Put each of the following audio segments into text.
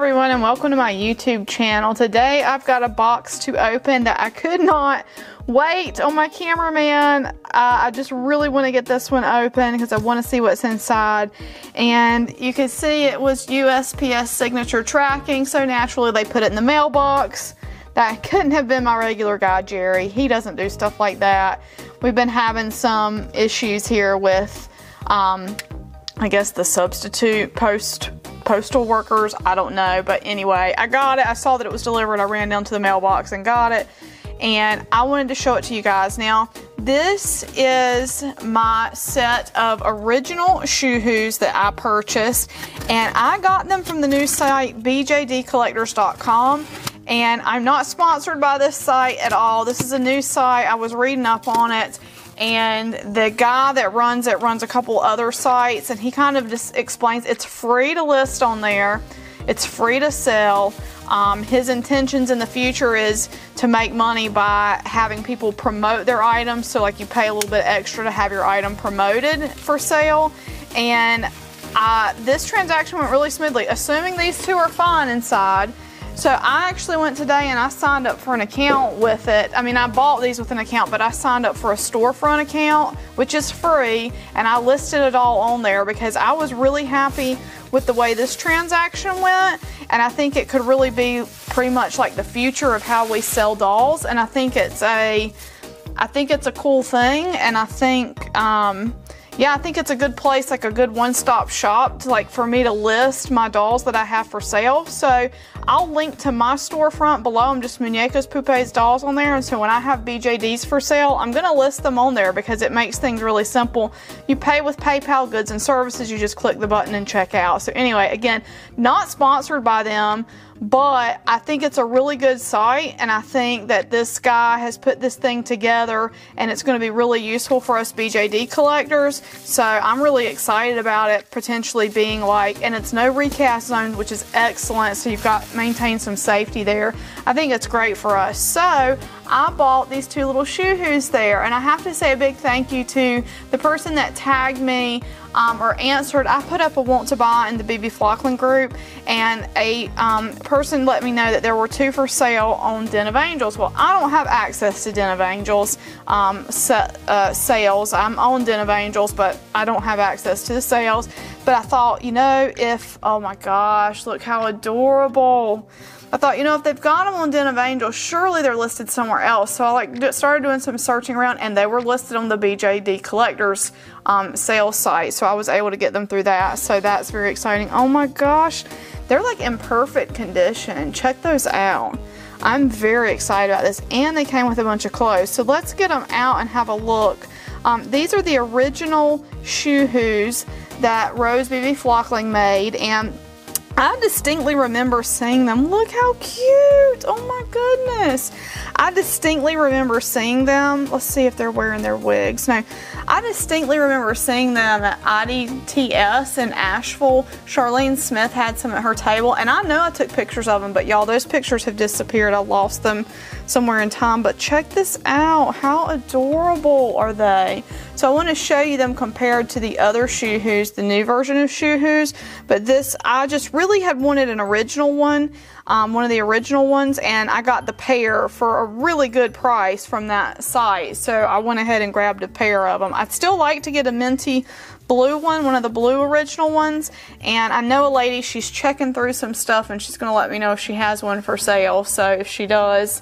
everyone and welcome to my YouTube channel. Today I've got a box to open that I could not wait on my cameraman. Uh, I just really want to get this one open because I want to see what's inside. And you can see it was USPS signature tracking, so naturally they put it in the mailbox. That couldn't have been my regular guy, Jerry. He doesn't do stuff like that. We've been having some issues here with, um, I guess, the substitute post postal workers. I don't know. But anyway, I got it. I saw that it was delivered. I ran down to the mailbox and got it. And I wanted to show it to you guys. Now, this is my set of original ShooHoos that I purchased. And I got them from the new site bjdcollectors.com. And I'm not sponsored by this site at all. This is a new site. I was reading up on it and the guy that runs it runs a couple other sites and he kind of just explains it's free to list on there. It's free to sell. Um, his intentions in the future is to make money by having people promote their items. So like you pay a little bit extra to have your item promoted for sale. And uh, this transaction went really smoothly. Assuming these two are fine inside so I actually went today and I signed up for an account with it. I mean, I bought these with an account, but I signed up for a storefront account, which is free, and I listed it all on there because I was really happy with the way this transaction went, and I think it could really be pretty much like the future of how we sell dolls, and I think it's a I think it's a cool thing, and I think um, yeah, I think it's a good place, like a good one-stop shop to like for me to list my dolls that I have for sale. So I'll link to my storefront below. I'm just Muñecas Poupees dolls on there. And so when I have BJDs for sale, I'm gonna list them on there because it makes things really simple. You pay with PayPal goods and services, you just click the button and check out. So anyway, again, not sponsored by them, but I think it's a really good site and I think that this guy has put this thing together and it's going to be really useful for us BJD collectors. So I'm really excited about it potentially being like, and it's no recast zone, which is excellent. So you've got maintained some safety there. I think it's great for us. So I bought these two little ShooHoos there and I have to say a big thank you to the person that tagged me um, or answered. I put up a want to buy in the BB Flockling group and a um, person let me know that there were two for sale on Den of Angels. Well, I don't have access to Den of Angels um, uh, sales. I'm on Den of Angels, but I don't have access to the sales. But I thought, you know, if, oh my gosh, look how adorable. I thought, you know, if they've got them on Den of Angels, surely they're listed somewhere else. So I like started doing some searching around, and they were listed on the BJD Collectors um, sales site. So I was able to get them through that. So that's very exciting. Oh my gosh, they're like in perfect condition. Check those out. I'm very excited about this, and they came with a bunch of clothes. So let's get them out and have a look. Um, these are the original ShooHoos that Rose BB Flockling made, and I distinctly remember seeing them. Look how cute. Oh my goodness. I distinctly remember seeing them. Let's see if they're wearing their wigs. No, I distinctly remember seeing them at IDTS in Asheville. Charlene Smith had some at her table, and I know I took pictures of them, but y'all, those pictures have disappeared. I lost them somewhere in time, but check this out. How adorable are they? So I want to show you them compared to the other ShooHoos, the new version of ShooHoos, but this, I just really had wanted an original one um, one of the original ones, and I got the pair for a really good price from that site. So I went ahead and grabbed a pair of them. I'd still like to get a minty blue one, one of the blue original ones. And I know a lady, she's checking through some stuff and she's going to let me know if she has one for sale. So if she does,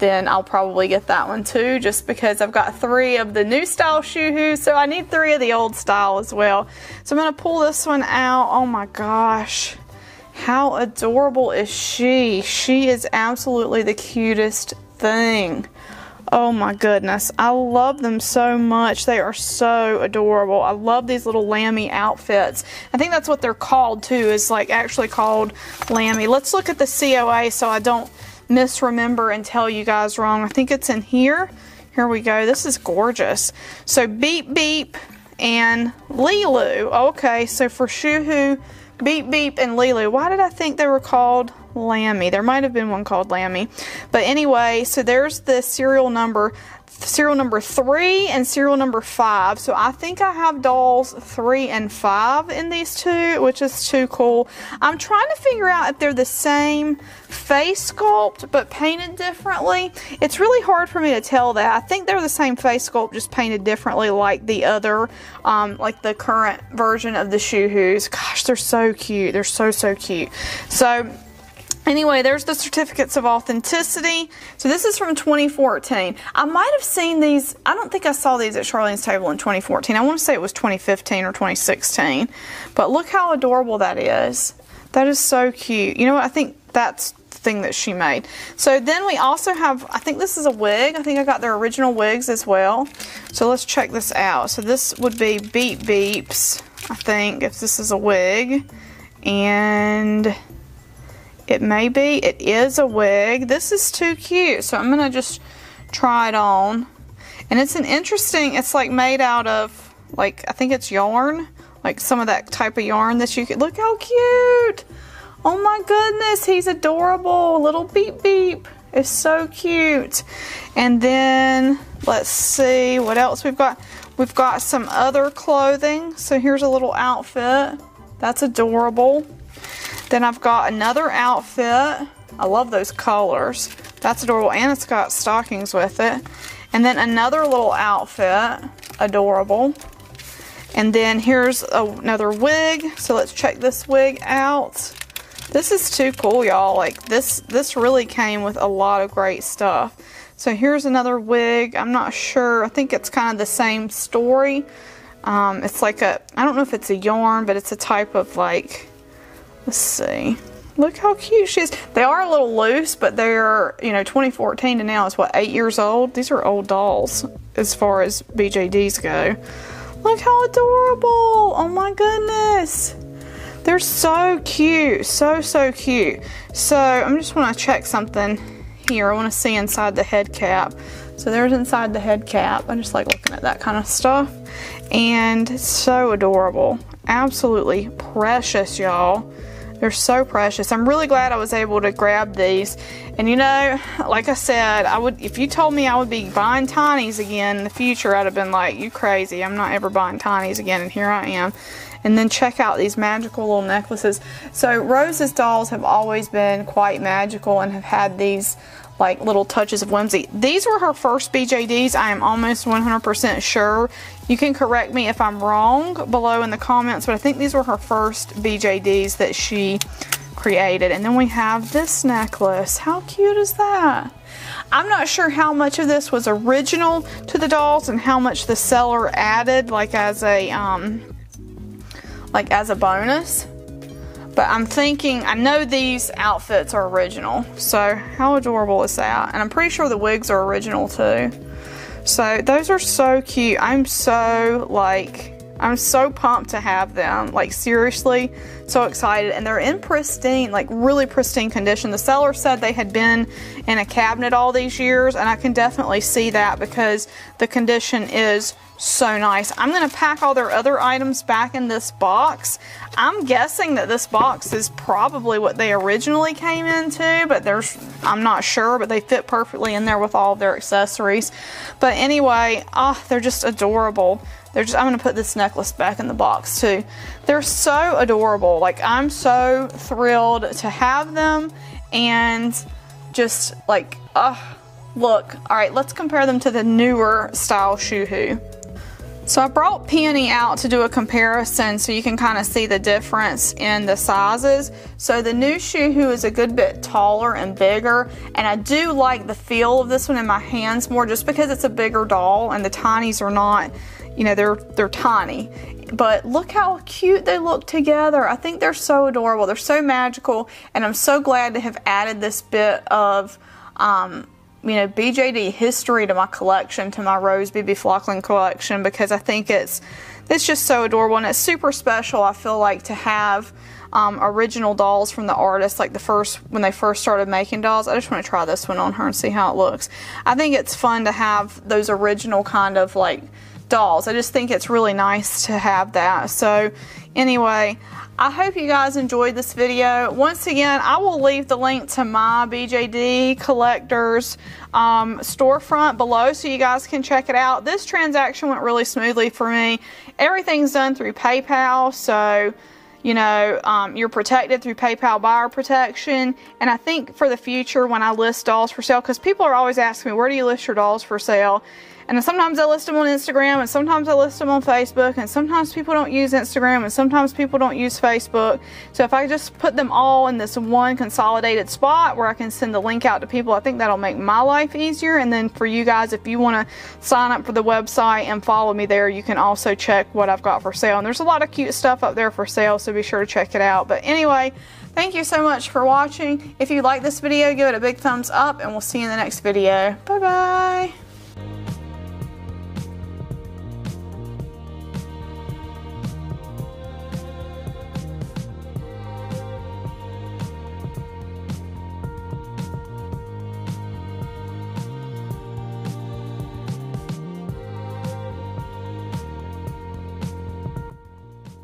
then I'll probably get that one too, just because I've got three of the new style ShooHoos, so I need three of the old style as well. So I'm going to pull this one out. Oh my gosh. How adorable is she? She is absolutely the cutest thing. Oh my goodness. I love them so much. They are so adorable. I love these little Lammy outfits. I think that's what they're called too, is like actually called Lammy. Let's look at the COA so I don't misremember and tell you guys wrong. I think it's in here. Here we go. This is gorgeous. So Beep Beep and Lilu. Okay, so for ShooHoo, Beep Beep and Lilu. Why did I think they were called Lammy? There might have been one called Lammy. But anyway, so there's the serial number. serial number three and serial number five. So I think I have dolls three and five in these two, which is too cool. I'm trying to figure out if they're the same face sculpt but painted differently. It's really hard for me to tell that. I think they're the same face sculpt, just painted differently like the other, um, like the current version of the ShooHoos. Gosh, they're so cute. They're so, so cute. So Anyway, there's the certificates of authenticity. So this is from 2014. I might have seen these, I don't think I saw these at Charlene's table in 2014. I want to say it was 2015 or 2016. But look how adorable that is. That is so cute. You know what? I think that's the thing that she made. So then we also have, I think this is a wig. I think I got their original wigs as well. So let's check this out. So this would be Beep Beeps, I think, if this is a wig. And it may be. It is a wig. This is too cute. So I'm going to just try it on. And it's an interesting, it's like made out of, like, I think it's yarn. Like some of that type of yarn that you could, look how cute. Oh my goodness, he's adorable. Little beep beep. It's so cute. And then let's see what else we've got. We've got some other clothing. So here's a little outfit. That's adorable. Then I've got another outfit. I love those colors. That's adorable. And it's got stockings with it. And then another little outfit. Adorable. And then here's another wig. So let's check this wig out. This is too cool, y'all. Like this, this really came with a lot of great stuff. So here's another wig. I'm not sure. I think it's kind of the same story. Um, it's like a, I don't know if it's a yarn, but it's a type of like Let's see. Look how cute she is. They are a little loose, but they're, you know, 2014 to now is what, eight years old? These are old dolls as far as BJDs go. Look how adorable. Oh my goodness. They're so cute. So, so cute. So I'm just want to check something here. I want to see inside the head cap. So there's inside the head cap. I just like looking at that kind of stuff. And so adorable. Absolutely precious, y'all. They're so precious. I'm really glad I was able to grab these. And you know, like I said, I would if you told me I would be buying tinies again in the future, I'd have been like, you crazy. I'm not ever buying tinies again. And here I am. And then check out these magical little necklaces. So Rose's dolls have always been quite magical and have had these like little touches of whimsy. These were her first BJDs. I am almost 100% sure. You can correct me if I'm wrong below in the comments, but I think these were her first BJDs that she created. And then we have this necklace. How cute is that? I'm not sure how much of this was original to the dolls and how much the seller added like as a um like as a bonus. But I'm thinking, I know these outfits are original. So how adorable is that? And I'm pretty sure the wigs are original too. So those are so cute. I'm so like, I'm so pumped to have them. Like seriously, so excited. And they're in pristine, like really pristine condition. The seller said they had been in a cabinet all these years and I can definitely see that because the condition is so nice. I'm going to pack all their other items back in this box. I'm guessing that this box is probably what they originally came into, but there's I'm not sure, but they fit perfectly in there with all of their accessories. But anyway, oh, they're just adorable. They're just I'm going to put this necklace back in the box too. They're so adorable. Like I'm so thrilled to have them and just like, oh, look. All right, let's compare them to the newer style Hoo. So I brought Penny out to do a comparison so you can kind of see the difference in the sizes. So the new Hoo is a good bit taller and bigger and I do like the feel of this one in my hands more just because it's a bigger doll and the tinies are not, you know, they're, they're tiny. But look how cute they look together. I think they're so adorable. They're so magical and I'm so glad to have added this bit of um, you know, BJD history to my collection, to my Rose BB Flockling collection, because I think it's it's just so adorable and it's super special. I feel like to have um, original dolls from the artist, like the first when they first started making dolls. I just want to try this one on her and see how it looks. I think it's fun to have those original kind of like dolls. I just think it's really nice to have that. So anyway, I hope you guys enjoyed this video. Once again, I will leave the link to my BJD collectors um, storefront below so you guys can check it out. This transaction went really smoothly for me. Everything's done through PayPal, so you know, um, you're protected through PayPal buyer protection. And I think for the future, when I list dolls for sale, because people are always asking me, where do you list your dolls for sale? And sometimes I list them on Instagram, and sometimes I list them on Facebook, and sometimes people don't use Instagram, and sometimes people don't use Facebook. So if I just put them all in this one consolidated spot where I can send the link out to people, I think that'll make my life easier. And then for you guys, if you want to sign up for the website and follow me there, you can also check what I've got for sale. And there's a lot of cute stuff up there for sale, so be sure to check it out. But anyway, Thank you so much for watching. If you like this video, give it a big thumbs up and we'll see you in the next video. Bye bye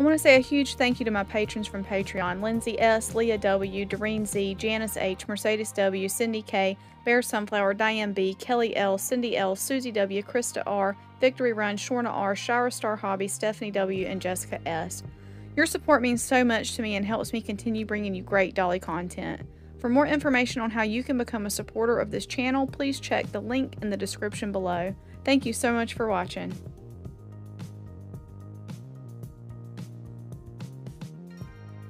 want to say a huge thank you to my patrons from Patreon Lindsay S., Leah W., Doreen Z., Janice H., Mercedes W., Cindy K., Bear Sunflower, Diane B., Kelly L., Cindy L., Susie W., Krista R., Victory Run, Shorna R., Shower Star Hobby, Stephanie W., and Jessica S. Your support means so much to me and helps me continue bringing you great dolly content. For more information on how you can become a supporter of this channel, please check the link in the description below. Thank you so much for watching.